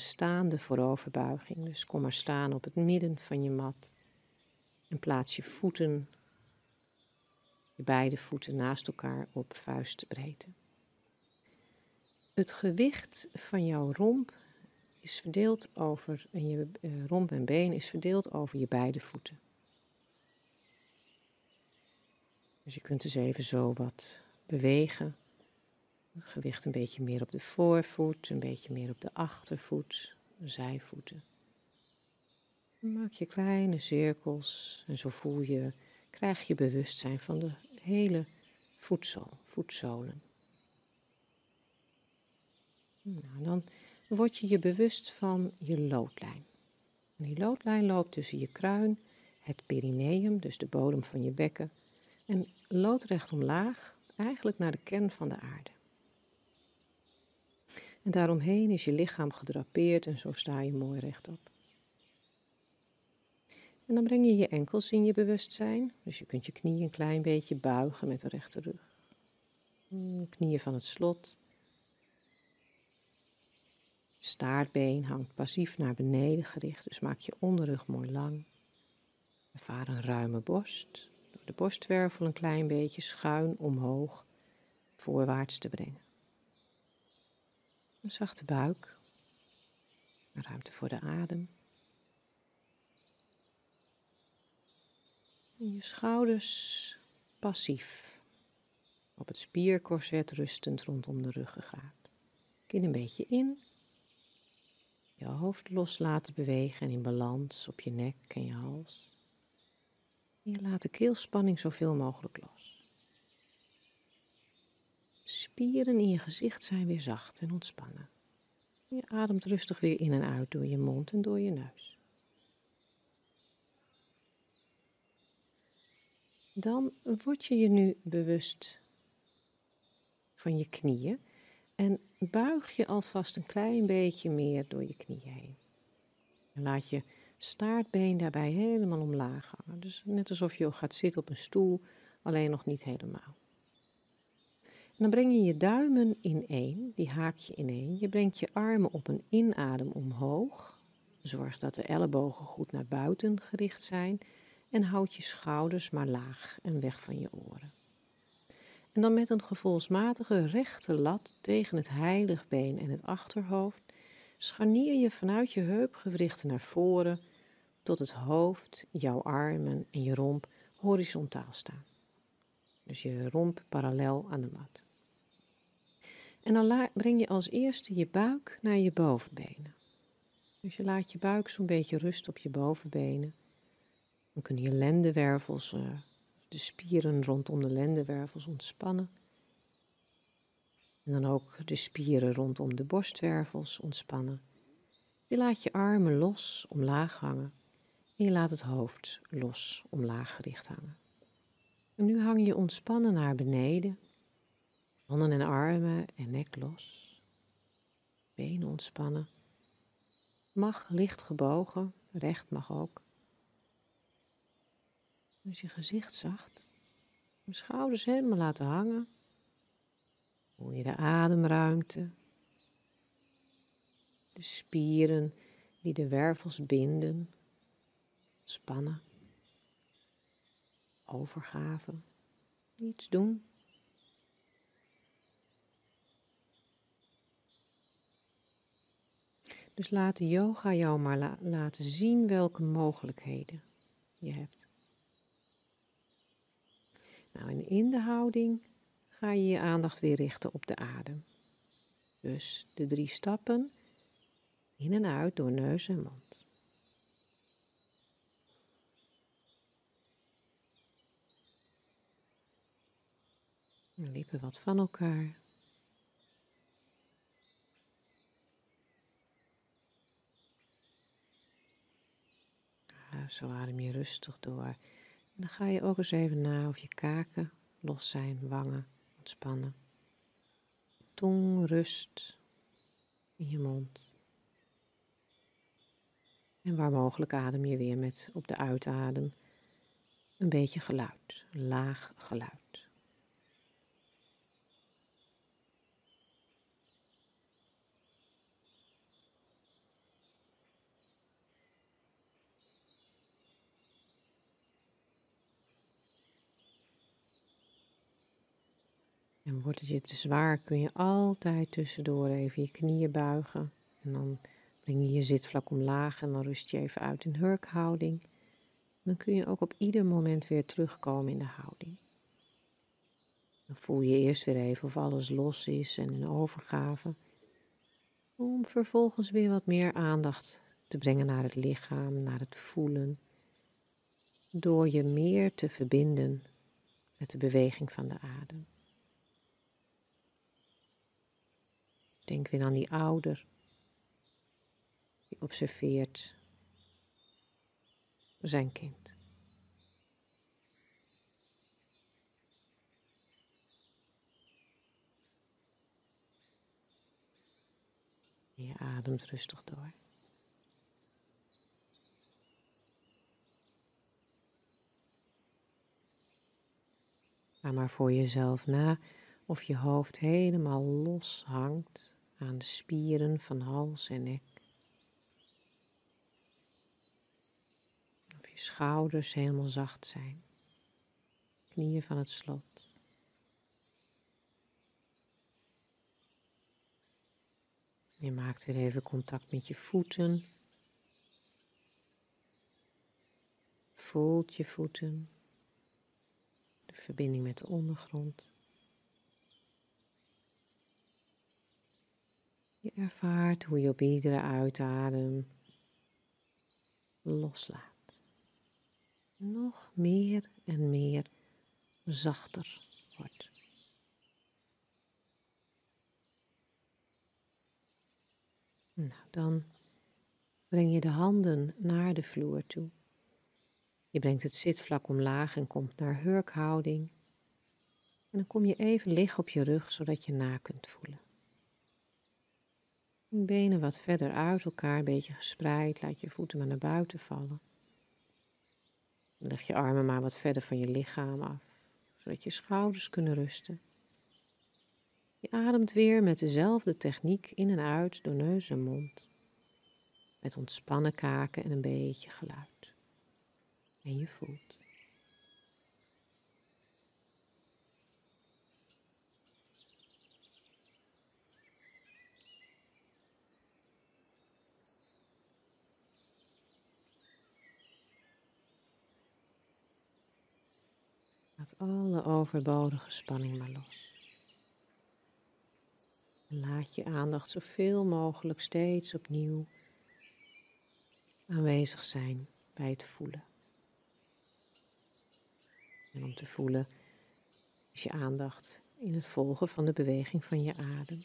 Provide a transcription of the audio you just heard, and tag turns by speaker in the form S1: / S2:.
S1: staande vooroverbuiging. Dus kom maar staan op het midden van je mat. En plaats je voeten, je beide voeten naast elkaar op vuistbreedte. Het gewicht van jouw romp is verdeeld over, en je uh, romp en been is verdeeld over je beide voeten. Dus je kunt dus even zo wat bewegen. Gewicht een beetje meer op de voorvoet, een beetje meer op de achtervoet, zijvoeten. maak je kleine cirkels en zo voel je, krijg je bewustzijn van de hele voedsel, voetzolen. Nou, dan word je je bewust van je loodlijn. Die loodlijn loopt tussen je kruin, het perineum, dus de bodem van je bekken, en loodrecht omlaag, eigenlijk naar de kern van de aarde. En daaromheen is je lichaam gedrapeerd en zo sta je mooi rechtop. En dan breng je je enkels in je bewustzijn. Dus je kunt je knieën een klein beetje buigen met de rechte rug. Knieën van het slot. Staartbeen hangt passief naar beneden gericht, dus maak je onderrug mooi lang. Ervaar een ruime borst, door de borstwervel een klein beetje schuin omhoog voorwaarts te brengen. Een zachte buik, ruimte voor de adem. En je schouders passief op het spierkorset rustend rondom de ruggengraat. Kin een beetje in je hoofd los laten bewegen en in balans op je nek en je hals. En je laat de keelspanning zoveel mogelijk los. Spieren in je gezicht zijn weer zacht en ontspannen. Je ademt rustig weer in en uit door je mond en door je neus. Dan word je je nu bewust van je knieën en buig je alvast een klein beetje meer door je knieën heen. En laat je staartbeen daarbij helemaal omlaag hangen. Dus net alsof je gaat zitten op een stoel, alleen nog niet helemaal. Dan breng je je duimen in één, die haak je in één. Je brengt je armen op een inadem omhoog. Zorg dat de ellebogen goed naar buiten gericht zijn. En houd je schouders maar laag en weg van je oren. En dan met een gevoelsmatige rechte lat tegen het heiligbeen en het achterhoofd scharnier je vanuit je heupgewrichten naar voren tot het hoofd, jouw armen en je romp horizontaal staan. Dus je romp parallel aan de mat. En dan breng je als eerste je buik naar je bovenbenen. Dus je laat je buik zo'n beetje rust op je bovenbenen. Dan kunnen je lendenwervels uh, de spieren rondom de lendenwervels ontspannen. En dan ook de spieren rondom de borstwervels ontspannen. Je laat je armen los omlaag hangen en je laat het hoofd los omlaag gericht hangen. En nu hang je ontspannen naar beneden, handen en armen en nek los. Benen ontspannen. Mag licht gebogen, recht mag ook. Dus je gezicht zacht. Je schouders helemaal laten hangen. Voel je de ademruimte. De spieren die de wervels binden. Spannen. Overgave. Niets doen. Dus laat de yoga jou maar laten zien welke mogelijkheden je hebt. Nou, en in de houding ga je je aandacht weer richten op de adem. Dus de drie stappen in en uit door neus en mond. Lippen wat van elkaar. Zo adem je rustig door dan ga je ook eens even na of je kaken los zijn, wangen ontspannen. Tong rust in je mond. En waar mogelijk adem je weer met op de uitadem een beetje geluid, een laag geluid. En wordt het je te zwaar, kun je altijd tussendoor even je knieën buigen. En dan breng je je zitvlak omlaag en dan rust je even uit in hurkhouding. Dan kun je ook op ieder moment weer terugkomen in de houding. Dan voel je eerst weer even of alles los is en in overgave. Om vervolgens weer wat meer aandacht te brengen naar het lichaam, naar het voelen. Door je meer te verbinden met de beweging van de adem. Denk weer aan die ouder die observeert zijn kind. Je ademt rustig door. Ga maar voor jezelf na of je hoofd helemaal los hangt aan de spieren van hals en nek. Of je schouders helemaal zacht zijn. Knieën van het slot. Je maakt weer even contact met je voeten. Voelt je voeten. De verbinding met de ondergrond. Je ervaart hoe je op iedere uitadem loslaat. Nog meer en meer zachter wordt. Nou, dan breng je de handen naar de vloer toe. Je brengt het zitvlak omlaag en komt naar hurkhouding. En dan kom je even liggen op je rug, zodat je na kunt voelen. Benen wat verder uit elkaar, een beetje gespreid. Laat je voeten maar naar buiten vallen. Leg je armen maar wat verder van je lichaam af, zodat je schouders kunnen rusten. Je ademt weer met dezelfde techniek in en uit door neus en mond. Met ontspannen kaken en een beetje geluid. En je voelt. Laat alle overbodige spanning maar los. Laat je aandacht zoveel mogelijk steeds opnieuw aanwezig zijn bij het voelen. En om te voelen is je aandacht in het volgen van de beweging van je adem.